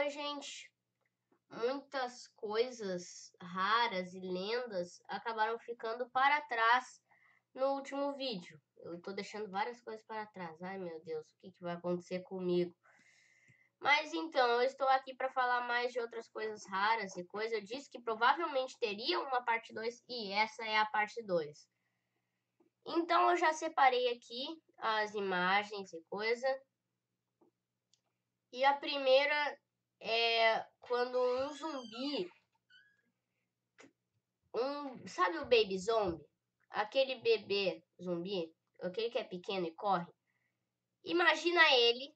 Oi, gente. Muitas coisas raras e lendas acabaram ficando para trás no último vídeo. Eu tô deixando várias coisas para trás. Ai, meu Deus, o que, que vai acontecer comigo? Mas então, eu estou aqui para falar mais de outras coisas raras e coisas. Eu disse que provavelmente teria uma parte 2 e essa é a parte 2. Então, eu já separei aqui as imagens e coisa. E a primeira é quando um zumbi. Um, sabe o baby zombie? Aquele bebê zumbi, aquele que é pequeno e corre. Imagina ele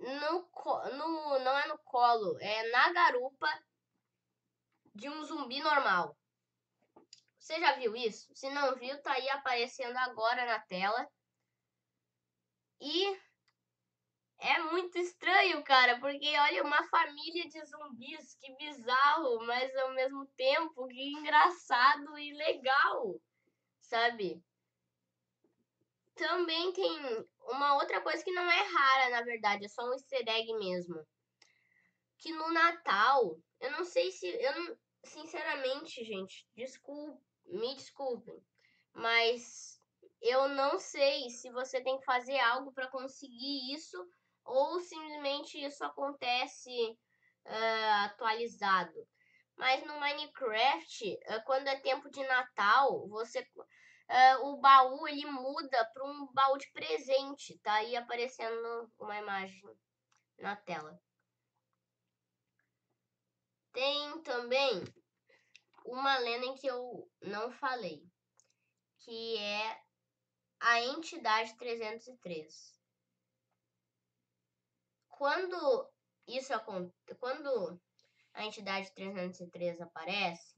no, no não é no colo, é na garupa de um zumbi normal. Você já viu isso? Se não viu, tá aí aparecendo agora na tela. E é muito estranho, cara, porque olha uma família de zumbis, que bizarro, mas ao mesmo tempo que engraçado e legal, sabe? Também tem uma outra coisa que não é rara, na verdade, é só um easter egg mesmo. Que no Natal, eu não sei se. Eu não, sinceramente, gente, desculpe, me desculpem, mas eu não sei se você tem que fazer algo para conseguir isso ou simplesmente isso acontece uh, atualizado. Mas no Minecraft, uh, quando é tempo de Natal, você uh, o baú ele muda para um baú de presente. Tá aí aparecendo uma imagem na tela. Tem também uma lenda que eu não falei, que é a entidade 303 quando isso acontece, quando a entidade 303 aparece,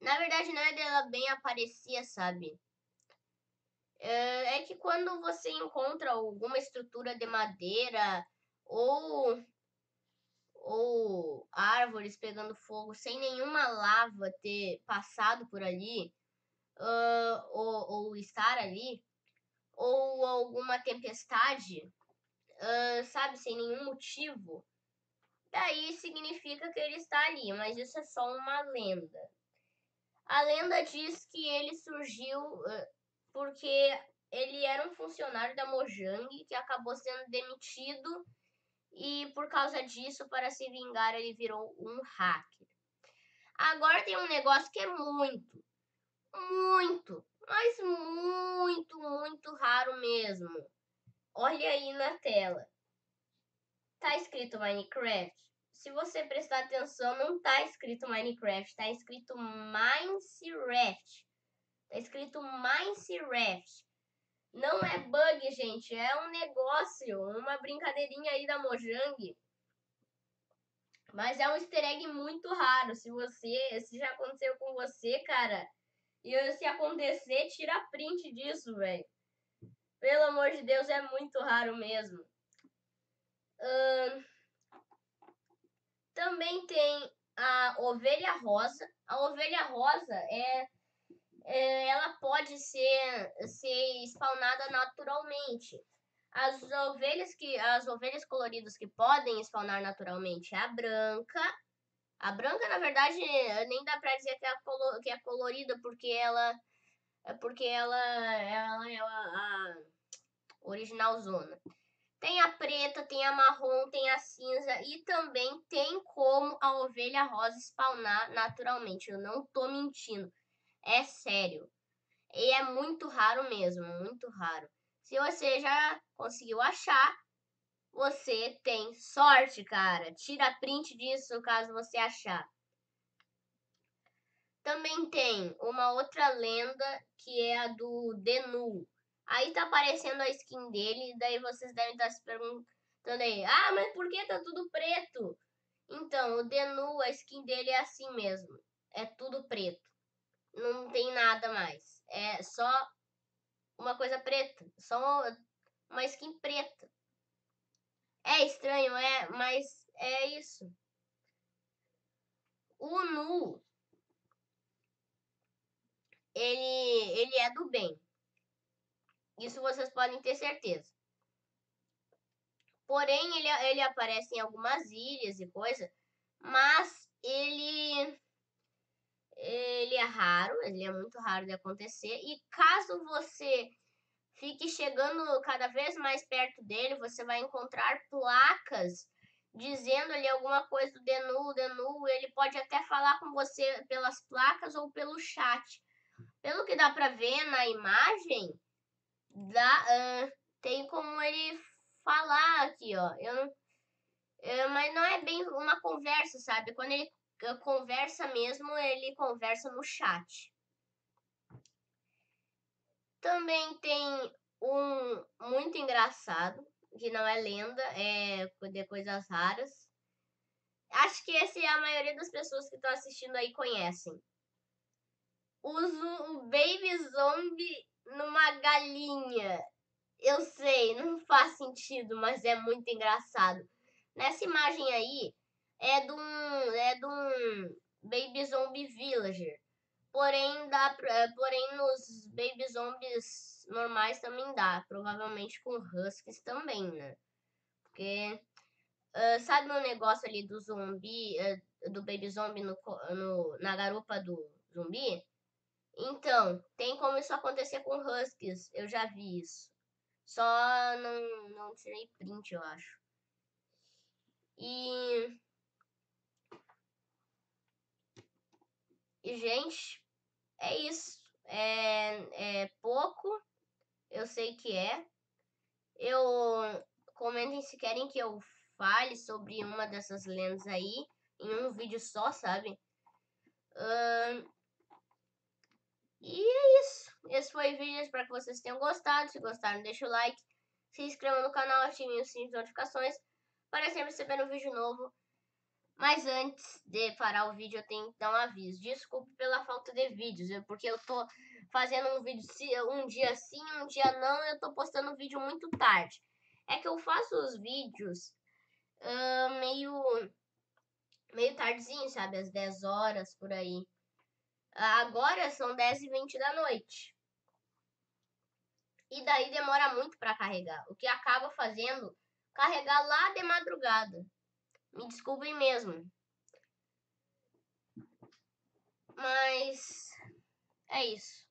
na verdade não é dela bem aparecer, sabe? É, é que quando você encontra alguma estrutura de madeira ou ou árvores pegando fogo sem nenhuma lava ter passado por ali, uh, ou, ou estar ali, ou alguma tempestade, uh, sabe, sem nenhum motivo, daí significa que ele está ali, mas isso é só uma lenda. A lenda diz que ele surgiu uh, porque ele era um funcionário da Mojang que acabou sendo demitido e por causa disso, para se vingar, ele virou um hacker. Agora tem um negócio que é muito, muito, mas muito, muito raro mesmo Olha aí na tela. Tá escrito Minecraft? Se você prestar atenção, não tá escrito Minecraft, tá escrito Minecraft. Tá escrito Minecraft. Não é bug, gente, é um negócio, uma brincadeirinha aí da Mojang. Mas é um easter egg muito raro. Se você, se já aconteceu com você, cara, e se acontecer, tira print disso, velho. Pelo amor de Deus, é muito raro mesmo. Uh, também tem a ovelha rosa. A ovelha rosa é, é, ela pode ser, ser spawnada naturalmente. As ovelhas que as ovelhas coloridas que podem spawnar naturalmente é a branca. A branca, na verdade, nem dá pra dizer que é, que é colorida porque ela é porque ela, ela é a, original zona. Tem a preta, tem a marrom, tem a cinza e também tem como a ovelha rosa spawnar naturalmente. Eu não tô mentindo. É sério. E é muito raro mesmo, muito raro. Se você já conseguiu achar, você tem sorte, cara. Tira print disso caso você achar. Também tem uma outra lenda que é a do Denu. Aí tá aparecendo a skin dele, daí vocês devem estar se perguntando aí, ah, mas por que tá tudo preto? Então, o Denu, a skin dele é assim mesmo. É tudo preto. Não tem nada mais. É só uma coisa preta. Só uma skin preta. É estranho, é, mas é isso. O Nu, ele, ele é do bem. Isso vocês podem ter certeza. porém, ele, ele aparece em algumas ilhas e coisa, mas ele ele é raro, ele é muito raro de acontecer. E caso você fique chegando cada vez mais perto dele, você vai encontrar placas dizendo ali alguma coisa do Denu, Denu. Ele pode até falar com você pelas placas ou pelo chat. Pelo que dá pra ver na imagem, dá, uh, tem como ele falar aqui, ó. Eu não, uh, mas não é bem uma conversa, sabe? Quando ele conversa mesmo, ele conversa no chat. Também tem um muito engraçado, que não é lenda, é de coisas raras. Acho que esse a maioria das pessoas que estão assistindo aí conhecem. Uso o Baby Zombie numa galinha. Eu sei, não faz sentido, mas é muito engraçado. Nessa imagem aí, é de um, é de um Baby Zombie Villager. Porém, dá, é, porém, nos Baby Zombies normais também dá. Provavelmente com Huskies também, né? Porque, uh, sabe o negócio ali do zumbi, uh, do Baby Zombie no, no, na garupa do zumbi? Então, tem como isso acontecer com Huskies. Eu já vi isso. Só não, não tirei print, eu acho. E E, gente, é isso. É, é pouco, eu sei que é. Eu comentem se querem que eu fale sobre uma dessas lendas aí em um vídeo só, sabe? Uh, e é isso. Esse foi o vídeo. Espero que vocês tenham gostado. Se gostaram, deixa o like. Se inscreva no canal, ative o sininho de notificações para sempre receber um vídeo novo. Mas antes de parar o vídeo, eu tenho que dar um aviso. Desculpe pela falta de vídeos, porque eu tô fazendo um vídeo um dia sim, um dia não, eu tô postando um vídeo muito tarde. É que eu faço os vídeos uh, meio, meio tardezinho, sabe? Às 10 horas, por aí. Agora são 10 e 20 da noite. E daí demora muito para carregar. O que acaba fazendo carregar lá de madrugada. Me desculpem mesmo. Mas é isso.